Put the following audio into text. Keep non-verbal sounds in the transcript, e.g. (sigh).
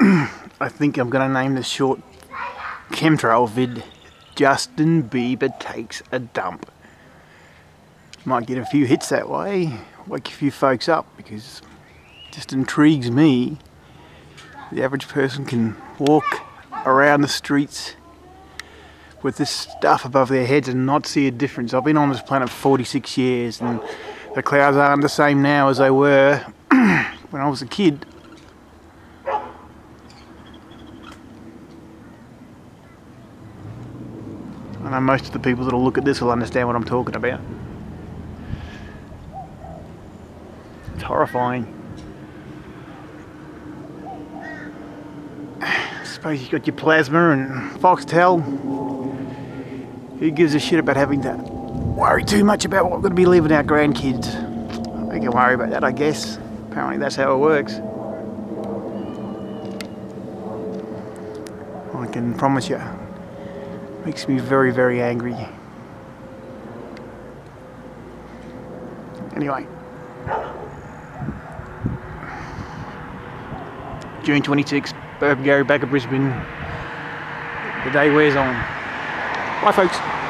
I think I'm to name this short chemtrail vid Justin Bieber takes a dump. Might get a few hits that way, wake a few folks up because it just intrigues me. The average person can walk around the streets with this stuff above their heads and not see a difference. I've been on this planet 46 years and the clouds aren't the same now as they were (clears throat) when I was a kid. I know most of the people that'll look at this will understand what I'm talking about. It's horrifying. I suppose you've got your plasma and Foxtel. Who gives a shit about having to worry too much about what we're going to be leaving our grandkids? We can worry about that, I guess. Apparently that's how it works. I can promise you, makes me very, very angry. Anyway. June 26th, Gary back at Brisbane. The day wears on. Bye folks.